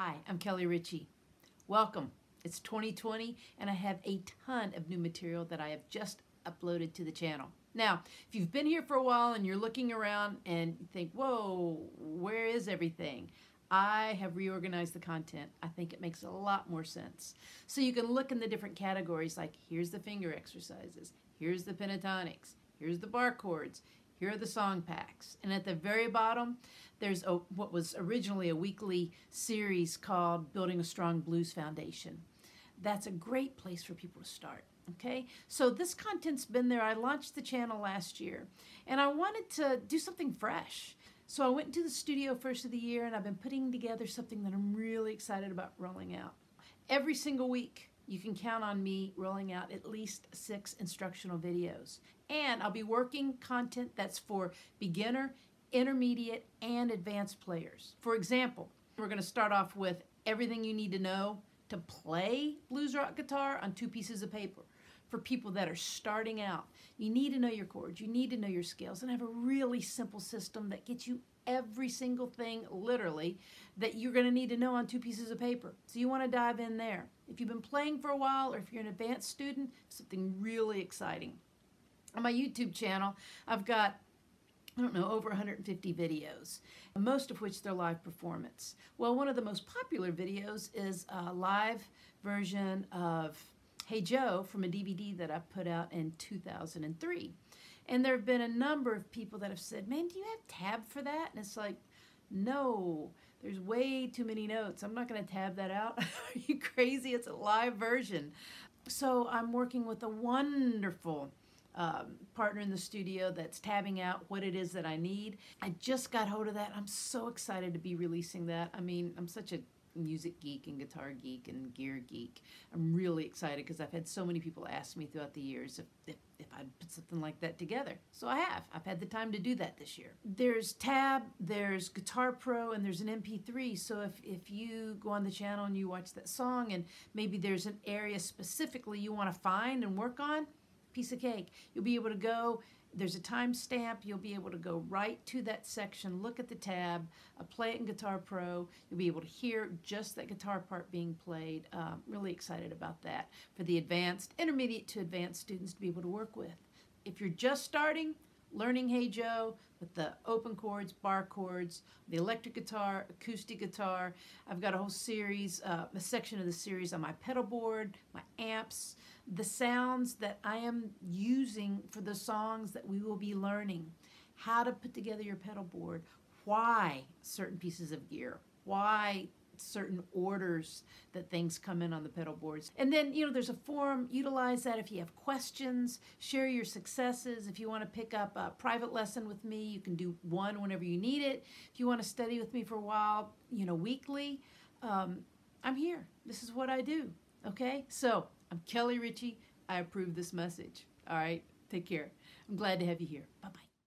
Hi, I'm Kelly Richey. Welcome. It's 2020 and I have a ton of new material that I have just uploaded to the channel. Now, if you've been here for a while and you're looking around and you think, whoa, where is everything? I have reorganized the content. I think it makes a lot more sense. So you can look in the different categories like here's the finger exercises, here's the pentatonics, here's the bar chords, here are the song packs. And at the very bottom, there's a, what was originally a weekly series called Building a Strong Blues Foundation. That's a great place for people to start. Okay, so this content's been there. I launched the channel last year and I wanted to do something fresh. So I went into the studio first of the year and I've been putting together something that I'm really excited about rolling out. Every single week, you can count on me rolling out at least six instructional videos. And I'll be working content that's for beginner, intermediate, and advanced players. For example, we're going to start off with everything you need to know to play blues rock guitar on two pieces of paper for people that are starting out. You need to know your chords, you need to know your scales, and have a really simple system that gets you every single thing, literally, that you're going to need to know on two pieces of paper. So you want to dive in there. If you've been playing for a while or if you're an advanced student, something really exciting. On my YouTube channel, I've got I don't know, over 150 videos, most of which they're live performance. Well, one of the most popular videos is a live version of Hey Joe from a DVD that I put out in 2003. And there have been a number of people that have said, man, do you have tab for that? And it's like, no, there's way too many notes. I'm not going to tab that out. Are you crazy? It's a live version. So I'm working with a wonderful um, partner in the studio that's tabbing out what it is that I need. I just got hold of that. I'm so excited to be releasing that. I mean, I'm such a music geek and guitar geek and gear geek. I'm really excited because I've had so many people ask me throughout the years if, if, if, I'd put something like that together. So I have. I've had the time to do that this year. There's Tab, there's Guitar Pro, and there's an MP3. So if, if you go on the channel and you watch that song and maybe there's an area specifically you want to find and work on, piece of cake. You'll be able to go there's a timestamp. You'll be able to go right to that section, look at the tab, play it in Guitar Pro. You'll be able to hear just that guitar part being played. Uh, really excited about that for the advanced, intermediate to advanced students to be able to work with. If you're just starting, learning Hey Joe with the open chords, bar chords, the electric guitar, acoustic guitar. I've got a whole series, uh, a section of the series on my pedal board, my amps, the sounds that I am using for the songs that we will be learning, how to put together your pedal board, why certain pieces of gear, why certain orders that things come in on the pedal boards. And then, you know, there's a forum, utilize that if you have questions, share your successes. If you want to pick up a private lesson with me, you can do one whenever you need it. If you want to study with me for a while, you know, weekly, um, I'm here. This is what I do. Okay? So, I'm Kelly Richey. I approve this message. All right? Take care. I'm glad to have you here. Bye-bye.